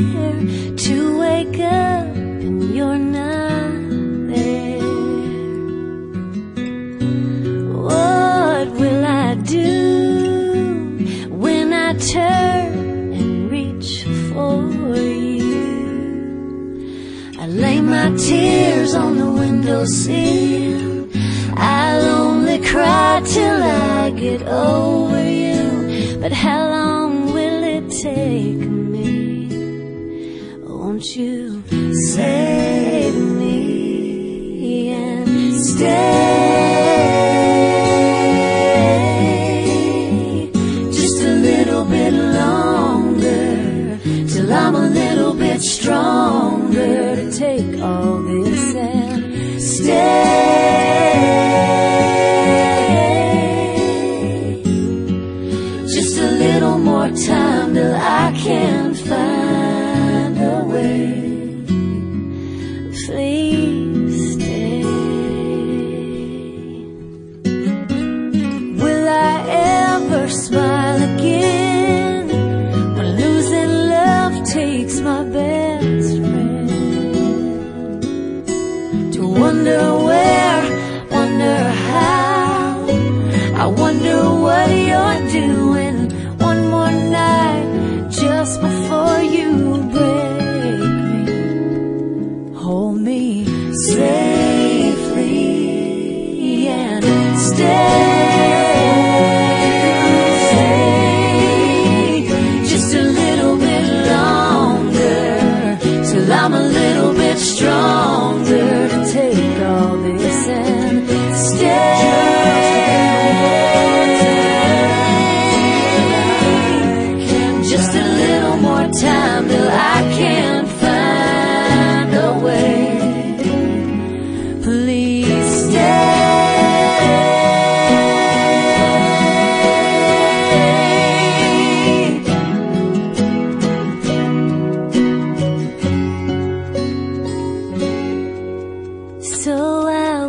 to wake up and you're not there. What will I do when I turn and reach for you? I lay my tears on the windowsill. I'll only cry till I get over you. But how long will it take? Won't you save me and stay just a little bit longer till I'm a little bit stronger to take all this and stay my best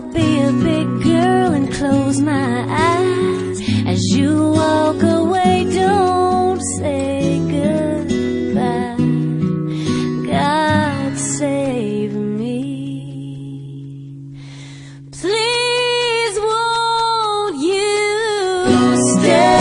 Be a big girl and close my eyes as you walk away. Don't say goodbye. God save me. Please won't you stay?